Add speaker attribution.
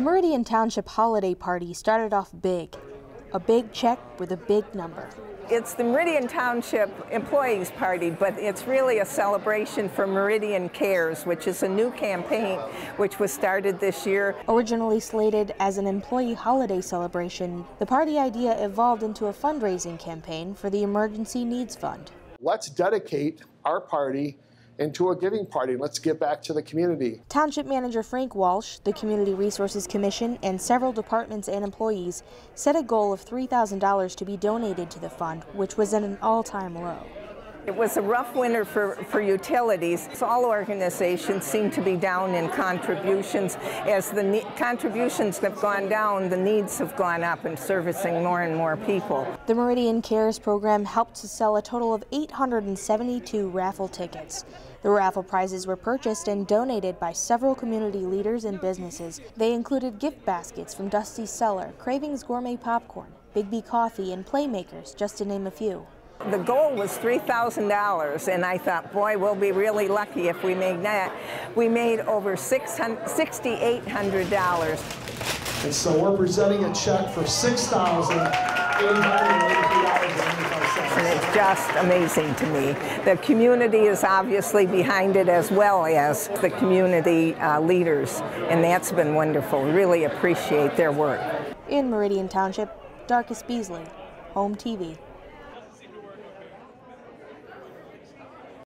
Speaker 1: The Meridian Township holiday party started off big. A big check with a big number.
Speaker 2: It's the Meridian Township Employees Party, but it's really a celebration for Meridian Cares, which is a new campaign which was started this year.
Speaker 1: Originally slated as an employee holiday celebration, the party idea evolved into a fundraising campaign for the Emergency Needs Fund.
Speaker 3: Let's dedicate our party into a giving party. Let's give back to the community.
Speaker 1: Township Manager Frank Walsh, the Community Resources Commission, and several departments and employees set a goal of $3,000 to be donated to the fund, which was at an all-time low.
Speaker 2: It was a rough winter for, for utilities. All organizations seem to be down in contributions. As the contributions have gone down, the needs have gone up in servicing more and more people.
Speaker 1: The Meridian Cares program helped to sell a total of 872 raffle tickets. The raffle prizes were purchased and donated by several community leaders and businesses. They included gift baskets from Dusty's Cellar, Cravings Gourmet Popcorn, Biggby Coffee, and Playmakers, just to name a few.
Speaker 2: The goal was $3,000, and I thought, boy, we'll be really lucky if we make that. We made over $6,800.
Speaker 3: And so we're presenting a check for $6,883.95.
Speaker 2: And it's just amazing to me. The community is obviously behind it as well as the community uh, leaders, and that's been wonderful. Really appreciate their work.
Speaker 1: In Meridian Township, Darkus Beasley, HOMTV.